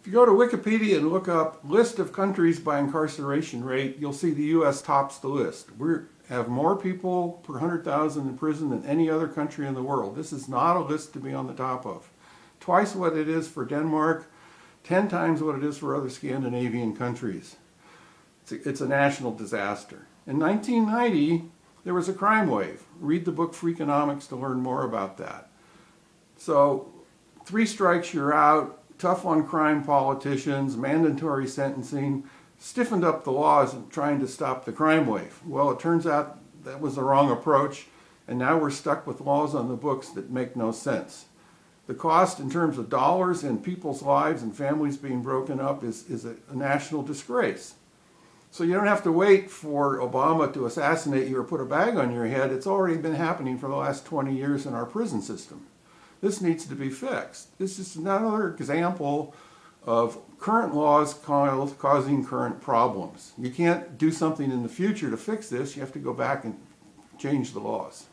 If you go to Wikipedia and look up list of countries by incarceration rate, you'll see the U.S. tops the list. We have more people per 100,000 in prison than any other country in the world. This is not a list to be on the top of. Twice what it is for Denmark, 10 times what it is for other Scandinavian countries. It's a, it's a national disaster. In 1990, there was a crime wave. Read the book Freakonomics to learn more about that. So, three strikes, you're out tough on crime politicians, mandatory sentencing, stiffened up the laws trying to stop the crime wave. Well, it turns out that was the wrong approach, and now we're stuck with laws on the books that make no sense. The cost in terms of dollars and people's lives and families being broken up is, is a, a national disgrace. So you don't have to wait for Obama to assassinate you or put a bag on your head. It's already been happening for the last 20 years in our prison system. This needs to be fixed. This is another example of current laws causing current problems. You can't do something in the future to fix this. You have to go back and change the laws.